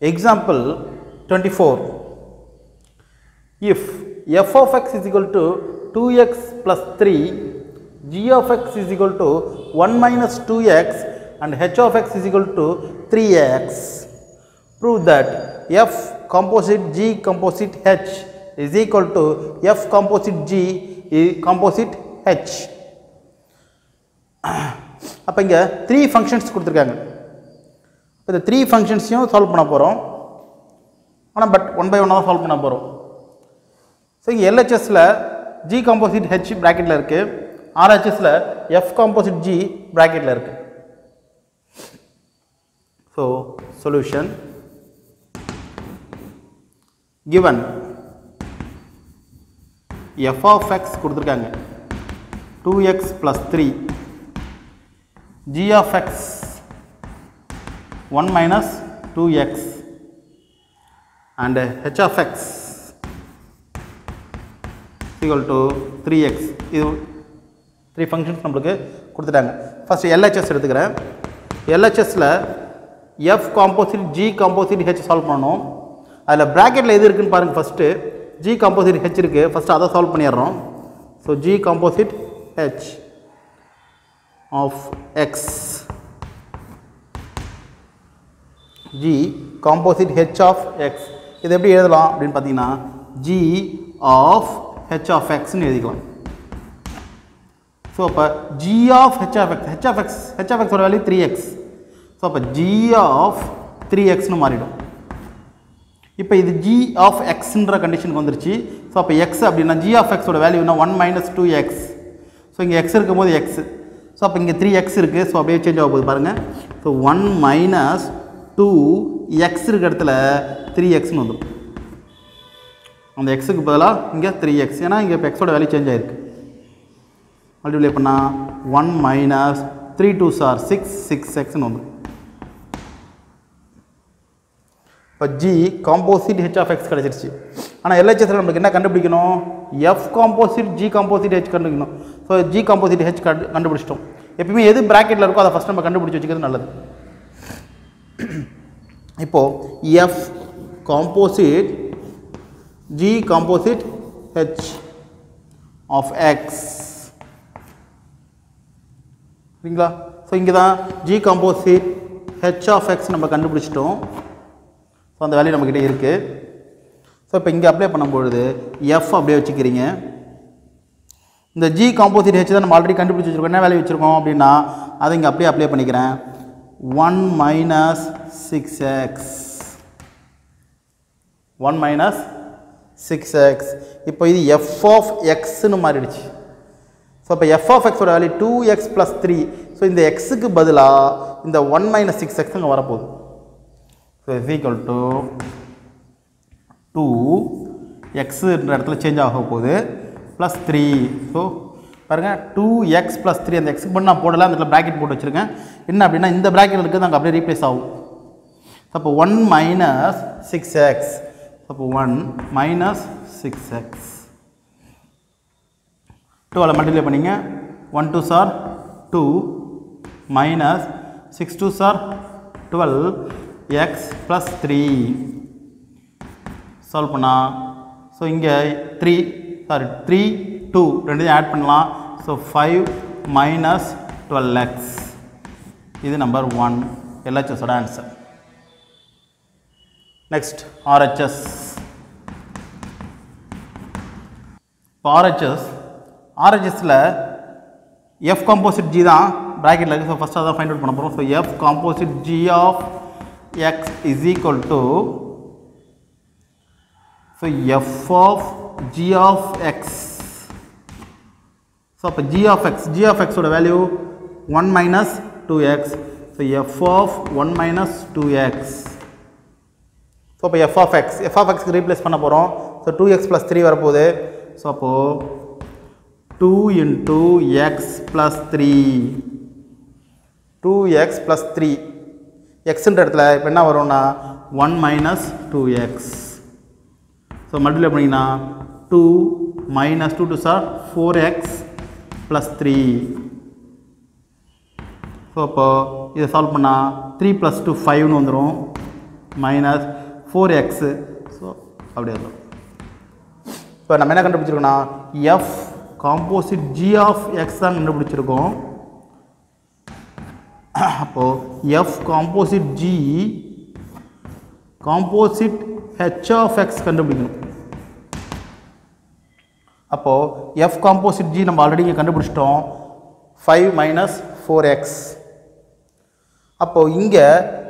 Example 24. If f of x is equal to 2x plus 3, g of x is equal to 1 minus 2x and h of x is equal to 3x, prove that f composite g composite h is equal to f composite g is composite h. அப்போ இங்கே three functions கொடுத்துருக்காங்க இப்போ இந்த three ஃபங்க்ஷன்ஸையும் solve பண்ண போகிறோம் ஆனால் but one by ஒன்னாக தான் சால்வ் பண்ண போகிறோம் ஸோ இங்கே எல்ஹெச்எஸில் ஜி காம்போசிட் ஹெச் ப்ராக்கெட்டில் இருக்குது ஆர்ஹெச்எஸில் எஃப் காம்போசிட் ஜி ப்ராக்கெட்டில் இருக்குது so solution given F of X கொடுத்துருக்காங்க. Two X plus three G of X 1 minus 2x and h of x equal to 3x இது த்ரீ ஃபங்க்ஷன்ஸ் நம்மளுக்கு கொடுத்துட்டாங்க. First LHS எடுத்துக்கிறேன். எல்ஹெச்எஸில் F composite G composite H solve பண்ணணும். அதில் ப்ராக்கெட்டில் எது இருக்குதுன்னு பாருங்கள் ஃபஸ்ட்டு ஜி காம்போசிட் ஹெச் இருக்குது ஃபஸ்ட்டு அதை சால்வ் பண்ணிடுறோம். So G composite H of X G composite H of X இதை எப்படி எழுதலாம் அப்படின்னு பார்த்தீங்கன்னா ஜி ஆஃப் ஹெச் ஆஃப் எக்ஸ்னு எழுதிக்கலாம். ஸோ அப்போ G of H of X H of X H of எக்ஸோட வேல்யூ த்ரீ எக்ஸ் ஸோ அப்போ ஜி ஆஃப் த்ரீ எக்ஸ்னு மாறிடும். இப்போ இது ஜி ஆஃப் எக்ஸ்ன்ற கண்டிஷனுக்கு வந்துருச்சு. ஸோ அப்போ எக்ஸ் அப்படின்னா ஜி ஆஃப் எக்ஸோட வேல்யூனா one minus two X so இங்கே எக்ஸ் இருக்கும்போது எக்ஸ் ஸோ அப்போ இங்கே த்ரீ எக்ஸ் இருக்குது ஸோ அப்படியே சேஞ்ச் ஆக போகுது பாருங்கள் so one minus two X இருக்க இடத்துல த்ரீ எக்ஸ்னு வந்துடும் அந்த எக்ஸுக்கு பதிலாக இங்கே த்ரீ எக்ஸ் ஏன்னா இங்கே இப்போ எக்ஸோட வேல்யூ சேஞ்ச் ஆயிருக்கு. மல்டிப்ளை பண்ணால் ஒன் மைனஸ் த்ரீ டூ சார் சிக்ஸ் சிக்ஸ் எக்ஸ்னு வந்துடும் இப்போ G composite H of X கிடச்சிருச்சு. ஆனால் எல்ஹெச்எஸ்ல நம்மளுக்கு என்ன கண்டுபிடிக்கணும்? F composite G composite H கண்டுபிடிக்கணும். ஸோ ஜி காம்போசிட் ஹெச் கண்டு கண்டுபிடிச்சிட்டோம். எப்பயுமே எது ப்ராக்கெட்டில் இருக்கோ அதை ஃபஸ்ட் நம்ம கண்டுபிடிச்சி வச்சுக்கிறது நல்லது. இப்போது F composite G composite H of X சரிங்களா? ஸோ இங்கே தான் G composite H of X நம்ம கண்டுபிடிச்சிட்டோம். ஸோ அந்த வேல்யூ நம்மக்கிட்ட இருக்குது ஸோ இப்போ இங்கே அப்ளை பண்ணும்பொழுது எஃப் அப்படியே வச்சுக்கிறீங்க. இந்த ஜி காம்போசிட் ஹெச் தான் நம்ம ஆல்ரெடி கண்டுபிடிச்சி வச்சுருக்கோம். என்ன வேல்யூ வச்சுருக்கோம் அப்படின்னா அதை இங்கே அப்படியே அப்ளை பண்ணிக்கிறேன். One minus six X one minus six X இப்போ இது எஃப் ஆஃப் எக்ஸ்னு மாறிடுச்சு. ஸோ இப்போ எஃப் ஆஃப் எக்ஸோட value two X plus three so இந்த எக்ஸுக்கு பதிலாக இந்த ஒன் மைனஸ் சிக்ஸ் எக்ஸ் அங்கே வரப்போகுது. So is equal to two எக்ஸுன்ற இடத்துல சேஞ்ச் ஆக போகுது. ப்ளஸ் த்ரீ ஸோ பாருங்கள் டூ எக்ஸ் ப்ளஸ் த்ரீ அந்த எக்ஸுக்கு பண்ணி நான் போடல அந்த இடத்துல ப்ராக்கெட் போட்டு வச்சுருக்கேன். என்ன அப்படின்னா இந்த ப்ராக்கெட் இருக்குது அங்கே அப்படியே ரீப்ளேஸ் ஆகும். அப்போ ஒன் மைனஸ் சிக்ஸ் எக்ஸ் அப்போ ஒன் மைனஸ் சிக்ஸ் எக்ஸ் டூவில் மல்டிப்ளை பண்ணிங்க. ஒன் டூ சார் two minus six two sir twelve X plus three solve பண்ணா. ஸோ இங்கே த்ரீ சாரி த்ரீ டூ ரெண்டையும் ஆட் பண்ணலாம். So five minus twelve X இது number one எல்ஹெச்எஸோட ஆன்சர் நெக்ஸ்ட் ஆர்ஹெச்எஸ் இப்போ ஆர்ஹெச்எஸ் ஆர்ஹெச்எஸில் எஃப் காம்போசிட் ஜி தான் ப்ராக்கெட்டில் இருக்குது ஸோ ஃபஸ்ட் அதான் ஃபைண்ட் அவுட் பண்ண போகிறோம் so F composite G of X is equal to so F of G of X so அப்போ G of X G of எக்ஸோட value one minus two X so F of one minus two X so அப்போ F of X F of replace பண்ண போகிறோம் so two X plus three வரப்போகுது. So அப்போது two into X plus three two X plus three எக்ஸுன்ற இடத்துல இப்போ என்ன வரும்னா one minus two X so multiply பண்ணிங்கன்னா two minus two two sir four X plus three so அப்போது இதை solve பண்ணால் த்ரீ ப்ளஸ் டூ ஃபைவ்னு வந்துடும் மைனஸ் ஃபோர் எக்ஸு ஸோ அப்படி இருக்கும் இப்போ நம்ம என்ன கண்டுபிடிச்சிருக்கோம்னா F composite G of X தான் கண்டுபிடிச்சிருக்கோம். அப்போது F composite G composite H of X கண்டுபிடிக்கணும். அப்போது எஃப் காம்போசிட் ஜி நம்ம ஆல்ரெடி இங்கே கண்டுபிடிச்சிட்டோம். ஃபைவ் மைனஸ் ஃபோர் எக்ஸ் அப்போது இங்கே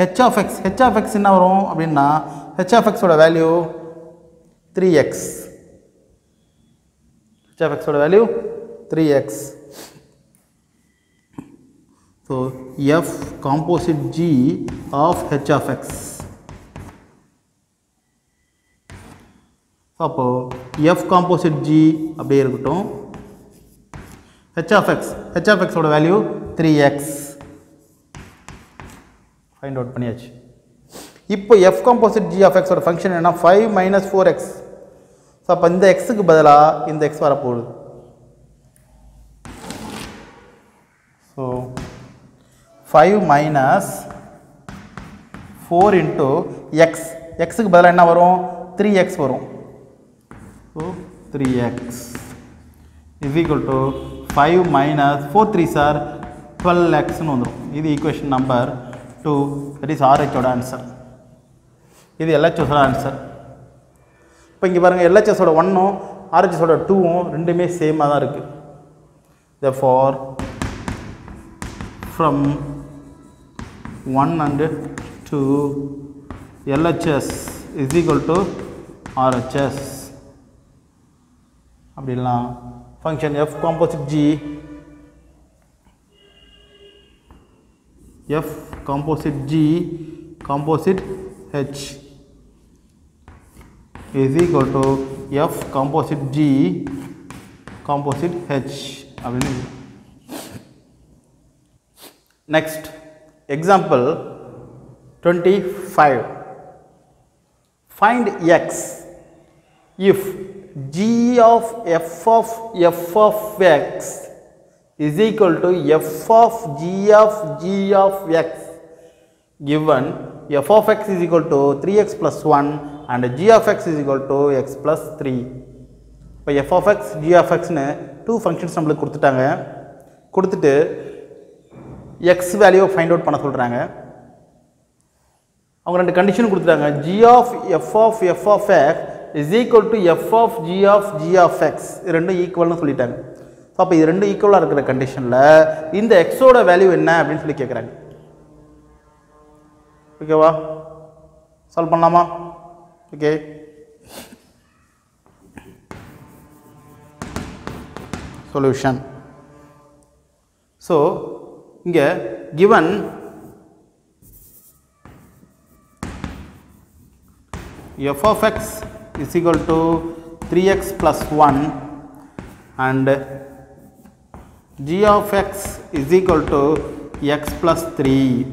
H of X H of X என்ன வரும் அப்படின்னா ஹெச் ஆஃப் எக்ஸோட value three X H of எக்ஸோட value three X so F composite G of H of X அப்போது எஃப் காம்போசிட் ஜி அப்படியே இருக்கட்டும். H of X H of எக்ஸோட value three X find out பண்ணியாச்சு. இப்போ F composite G of எக்ஸோட function என்ன five minus four X so அப்போ இந்த எக்ஸுக்கு பதிலாக இந்த எக்ஸ் வரப்போகுது. So five minus four into X எக்ஸுக்கு பதிலாக என்ன வரும்? த்ரீ எக்ஸ் வரும். So three X is equal to five minus four three sir twelve எக்ஸ்னு வந்துடும் இது equation number two that is ஆர்ஹெச்சோட answer இது எல்ஹெச்எஸோட ஆன்சர் இப்போ இங்கே பாருங்கள் எல்ஹெச்எஸோட ஒன்னும் ஆர்ஹெச்எஸோட டூவும் ரெண்டுமே சேமாக தான் இருக்குது the far from one and two LHS is equal to RHS அப்படிலாம் function F composite G F composite G, composite H. Is equal to F composite G, composite H. Next example 25 find x. If g of f of f of x is equal to f of g of g of x given f of x is equal to 3x plus 1 and g of x is equal to x plus 3 இப்போ f of x g of xனு two functions நம்மளுக்கு கொடுத்துட்டாங்க. கொடுத்துட்டு x வேல்யூவை find out பண்ண சொல்கிறாங்க அவங்க ரெண்டு கண்டிஷன் கொடுத்துட்டாங்க. g of f of f of x is equal to f of g of g of x. ரெண்டும் ஈக்குவல்னு சொல்லிட்டாங்க. ஸோ அப்போ இது ரெண்டும் ஈக்குவலாக இருக்கிற கண்டிஷனில் இந்த எக்ஸோட வேல்யூ என்ன அப்படின்னு சொல்லி கேட்குறாங்க ஓகேவா சால்வ் பண்ணலாமா ஓகே சொல்யூஷன் ஸோ இங்கே given f of x is equal to 3x plus 1 and g of x is equal to x plus 3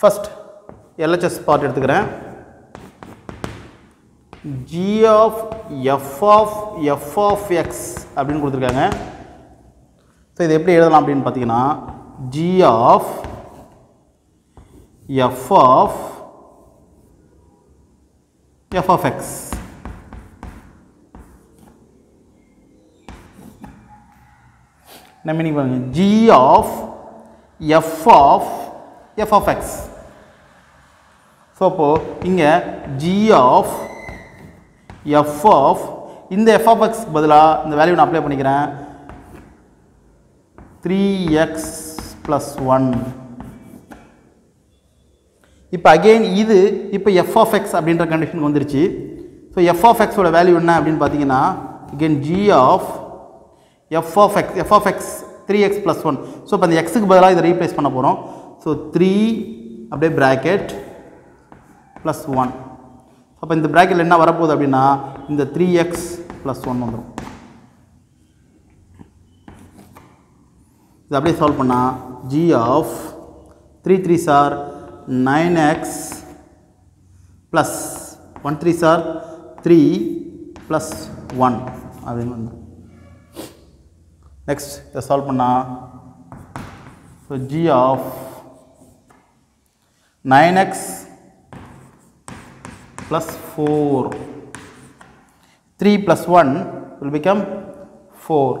first LHS part எடுத்துக்கிறேன். G of F of F of X அப்படின்னு கொடுத்துருக்காங்க. So இது எப்படி எழுதலாம் அப்படின்னு பார்த்தீங்கன்னா G of F of F of X என்ன meaning பாருங்க? G of F of F of X so அப்போது இங்கே ஜி ஆஃப் எஃப் ஆஃப் இந்த எஃப் ஆஃப் எக்ஸ் பதிலாக இந்த வேல்யூ நான் அப்ளை பண்ணிக்கிறேன். த்ரீ எக்ஸ் ப்ளஸ் ஒன் இப்போ அகெயின் இது இப்போ எஃப் ஆஃப் எக்ஸ் அப்படின்ற கண்டிஷனுக்கு வந்துருச்சு. ஸோ எஃப் ஆஃப் எக்ஸோட வேல்யூ என்ன அப்படின்னு பார்த்தீங்கன்னா again G of F of X F of X three X plus one so இப்போ அந்த எக்ஸுக்கு பதிலாக இதை ரீப்ளேஸ் பண்ண போகிறோம் ஸோ த்ரீ அப்படியே ப்ராக்கெட் ப்ளஸ் ஒன் அப்போ இந்த ப்ராக்கெட்டில் என்ன வரப்போகுது அப்படின்னா இந்த த்ரீ எக்ஸ் ப்ளஸ் ஒன் வந்துடும் இது அப்படியே சால்வ் பண்ணால் G of three three sir nine X plus one three sir three plus one அப்படின்னு வந்து நெக்ஸ்ட் இதை சால்வ் பண்ணால் so G of nine X plus four three plus one will become four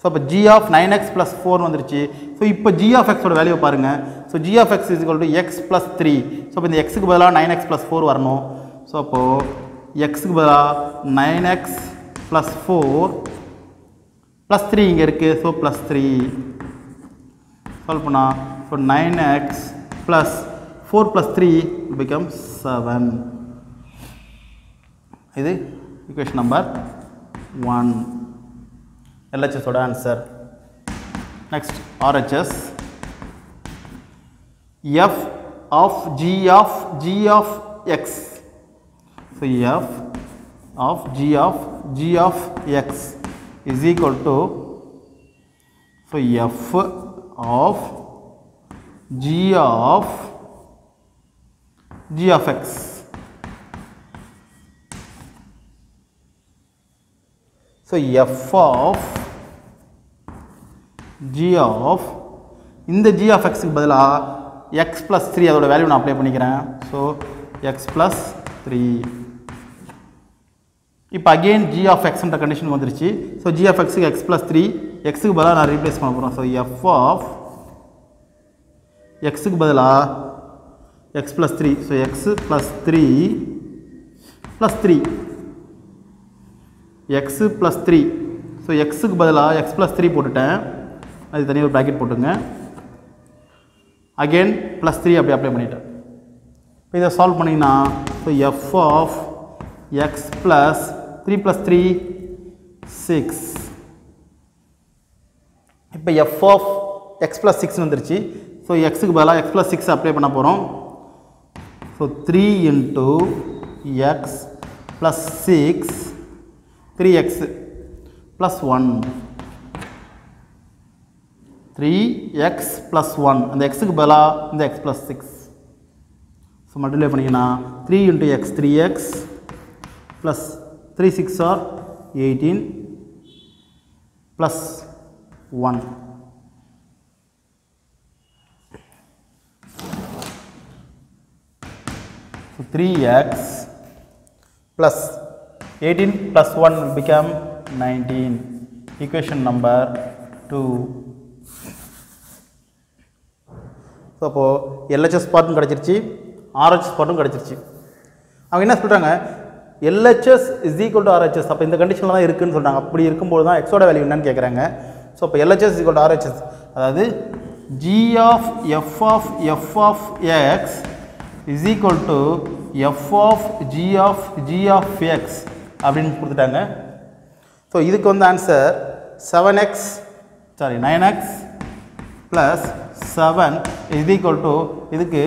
so அப்போ G of nine X plus four வந்துருச்சு. So இப்போ G of எக்ஸோட value பாருங்கள் so G of X is to X plus three so இப்போ இந்த எக்ஸுக்கு பதிலாக nine X plus four வரணும். ஸோ அப்போது எக்ஸுக்கு பதிலாக nine X plus four plus three இங்கே இருக்குது ஸோ ப்ளஸ் த்ரீ சால்வ் பண்ணால் so nine X plus four plus three become seven இது equation number one எல்ஹெச்எஸோட answer next RHS f of g of g of x so f of g of g of x is equal to so f of g of g of x. So f of g of இந்த G of எக்ஸுக்கு பதிலாக X plus three அதோட value நான் apply பண்ணிக்கிறேன். So X plus three இப்போ again G of எக்ஸ்ன்ற condition வந்துருச்சு. So x of எக்ஸுக்கு எக்ஸ் ப்ளஸ் த்ரீ எக்ஸுக்கு பதிலாக நான் ரீப்ளேஸ் பண்ண போகிறோம் ஸோ எஃப் ஆஃப் எக்ஸுக்கு பதிலாக X plus three so X plus three plus three X plus three so எக்ஸுக்கு பதிலாக எக்ஸ் ப்ளஸ் த்ரீ போட்டுட்டேன். அது தனியாக ஒரு ப்ராக்கெட் போட்டுங்க. அகெயின் ப்ளஸ் த்ரீ அப்படி அப்ளை பண்ணிட்டேன். இப்போ இதை சால்வ் பண்ணிங்கன்னா so F of X plus three plus three six இப்போ F of X plus six வந்துருச்சு. ஸோ எக்ஸுக்கு பதிலாக எக்ஸ் ப்ளஸ் சிக்ஸ் அப்ளை பண்ண போகிறோம் so three into X plus six three X plus one three X plus one அந்த எக்ஸுக்கு பதிலாக இந்த X plus six so multiply பண்ணிங்கன்னா three into X three X plus three six or eighteen plus one So 3x plus 18 plus 1 will become 19. Equation number 2. So அப்போது LHS பார்ட்டும் கிடச்சிருச்சு RHS பார்ட்டும் கிடச்சிருச்சு. அவங்க என்ன சொல்கிறாங்க LHS is equal to RHS அப்போ இந்த கண்டிஷனில் தான் இருக்குன்னு சொல்கிறாங்க அப்படி இருக்கும்போது தான் எக்ஸோட வேல்யூ என்னன்னு கேட்குறாங்க ஸோ அப்போ எல்ஹெச்எஸ் ஈக்குவல் டு ஆர்ஹெச்எஸ் அதாவது G of F of F of X is equal to F of G of G of X அப்படின்னு கொடுத்துட்டாங்க. ஸோ இதுக்கு வந்து answer seven X sorry nine X plus seven is equal to இதுக்கு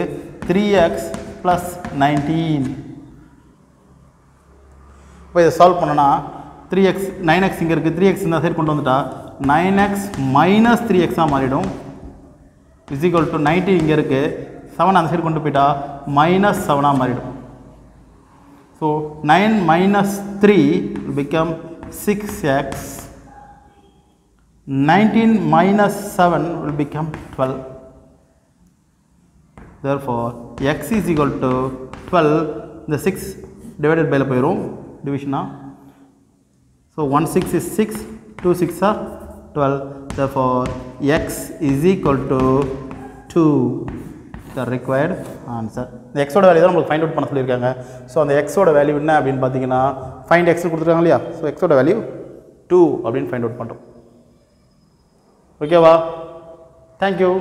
three X plus nineteen இப்போ இதை solve பண்ணனா three X nine X இங்கே இருக்குது த்ரீ எக்ஸ் இந்த சைடு கொண்டு வந்துட்டா நைன் எக்ஸ் மைனஸ் த்ரீ எக்ஸாக மாறிடும். இஸ் ஈக்குவல் டு நைன்டி இங்கே இருக்குது செவன் அந்த சைடு கொண்டு போயிட்டா மைனஸ் செவனாக மாறிடும் so nine minus three become six x nineteen minus seven will become twelve therefore x is equal to 12 இந்த 6 divided by ல போயிரும் division so 1 6 is 6 2 6 are 12 therefore x is equal to 2 The required answer. இந்த எக்ஸோட value தான் நம்மளுக்கு find out பண்ண சொல்லியிருக்காங்க. So அந்த எக்ஸோட வேல்யூ என்ன அப்படின்னு பார்த்தீங்கன்னா ஃபைண்ட் எக்ஸ் கொடுத்துருக்காங்க இல்லையா? ஸோ எக்ஸோட வேல்யூ டூ அப்படின்னு ஃபைண்ட் அவுட் பண்ணுறோம் ஓகேவா தேங்க்யூ